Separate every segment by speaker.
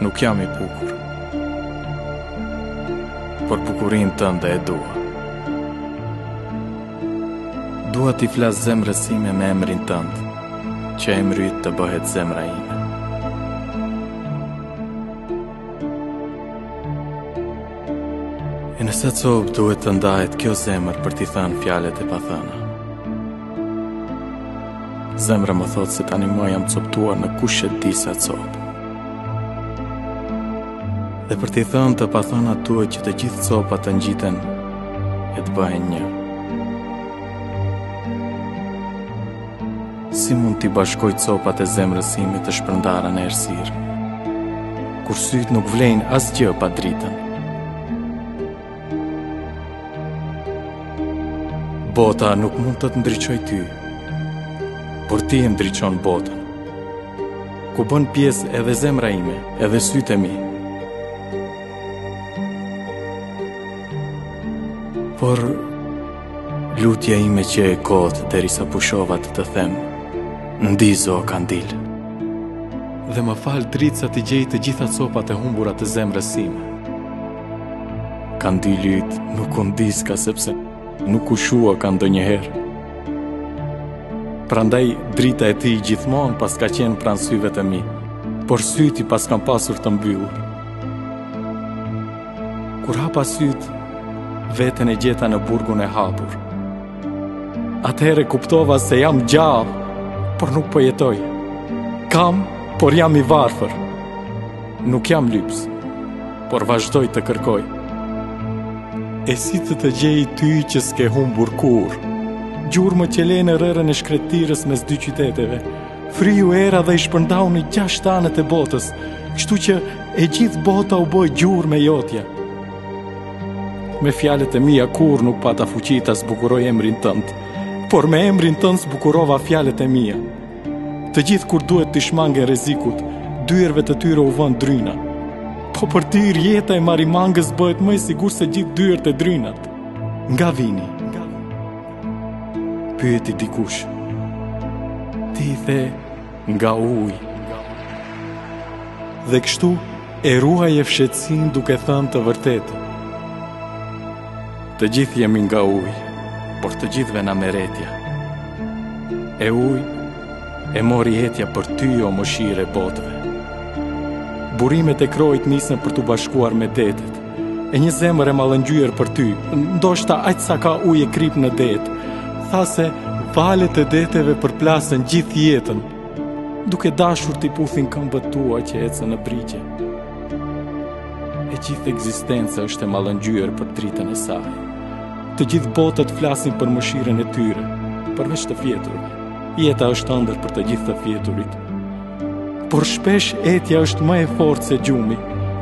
Speaker 1: Nuk jam i bukur Por bukurinë tënde e dua Dua t'i flas zemrës sime me emrin tënd Që emri yt të bëhet zemra ime E në sa copë duhet të ndahet kjo zemër për t'i thënë fjalët e pathëna. Zemra më thotë se tanimë jam coptuar në kushedi sa copë. Dhe për t'i thënë të pathënat duhet që të gjithë copat të ngjiten e të bëhen një. Si mund t'i bashkoj copat e zemrës sime të shpërndara në errësirë, kur sytë nuk vlejnë asgjë pa dritën? Bota nuk mund të të ndriçojë ty, por ti e ndriçon botën. Ku bën pjesë edhe zemra ime, edhe sytë e mi. Por Lutja ime qe e kotë derisa pushova të të them, ndiz, o kandil. Dhe më fal dritë sa t'i gjej të gjitha copat e humbura të zemrës sime. Kandili yt nuk u ndizka sepse nuk u shuaka ndonjëherë. Prandaj drita e tij gjithmonë paska qenë pranë syve të mi, por sytë i paskam pasur të mbyllur. Kur hapa sytë, veten e gjeta në burgun e hapur. Atëherë kuptova se jam gjallë, por nuk po jetoj. Kam, por jam i varfër. Nuk jam lyps, por vazhdoj të kërkoj. E si të të gjej ty që s'ke humbur kurrë? Gjurmë që le në rërën e shkretirës mes dy qyteteve, Fryu era dhe i shpërndau në gjashtë anët e botës, kështu që e gjithë bota u bë gjurmë e jotja. Me fjalët e mia kurrë nuk pata fuqi ta zbukuroj emrin tënd, por me emrin tënd zbukurova fjalët e mia. Të gjithë kur duhet t'i shmangen rrezikut, dyerve të tyre u vënë dryna. Po për ty rrjeta e merimangës bëhet më e sigurt se gjithë dyert e drynat. Nga vini? Pyeti dikush Ti i the nga uji Dhe kështu e ruajte fshehtësinë duke thënë të vërtetën Të gjithë jemi nga uji Por të gjithëve na merr etja E ujin e mori etja për ty o mëshirë e botëve Burimet e krojet nisen për t'u bashkuar me detet E një zemër e mallëngjyer për ty, ndoshta aq sa ka ujë e kripë në det, tha se valët e deteve përplasen gjithë jetën, duke dashur t'i puthin këmbët e tua që ecin në brigje. E gjithë ekzistenca është e mallëngjyer për dritën e saj. Të gjitha botët flasin për mëshirën e tyre, përveç të fjeturve. Jeta është ëndërr për të gjithë të fjeturit. Por shpesh etja është më e fortë se gjumi,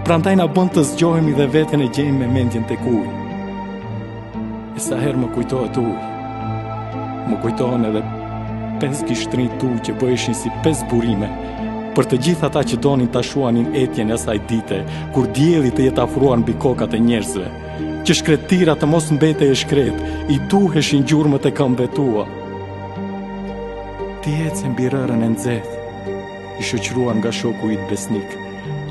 Speaker 1: prandaj na bën të zgjohemi dhe veten e gjejmë me mendjen tek uji. E sa herë më kujtohet uji, më kujtohen edhe pesë gishtërinjtë e tu që bëheshin si pesë burime, për të gjithë ata që donin ta shuanin etjen e asaj dite, kur dielli të jetë afruar mbi kokat e njerëzve, që shkretira të mos mbetej e shkretë, i duheshin gjurmët e këmbëve të tua. Ti ece mbi rërën e nxehtë, i shoqëruar nga shoku yt besnik,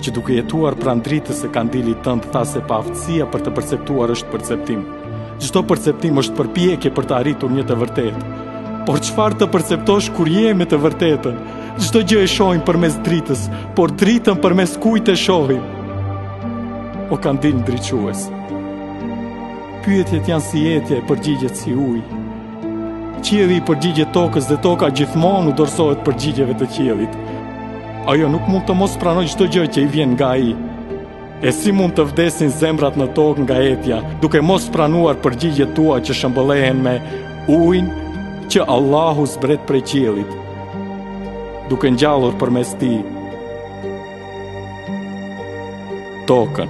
Speaker 1: që duke jetuar pranë dritës së kandilit tënd tha se paaftësia për të perceptuar është perceptim. Çdo perceptim është përpjekje për të arritur një të vërtetë. Por çfarë të perceptosh kur je me të vërtetën? Çdo gjë e shohim përmes dritës, por dritën përmes kujt e shohim? O kandil ndriçues. Pyetjet janë si etje e përgjigjet si ujë. Qielli i përgjigjet tokës dhe toka gjithmonë u dorëzohet përgjigjeve të qiellit. Ajo nuk mund të mos pranojë çdo gjë që i vjen nga ai. E si mund të vdesin zemrat në tokë nga etja, duke mos pranuar përgjigjet e tua që shëmbëllehen me ujin që Allahu zbret prej qiellit, duke ngjallur përmes tij tokën.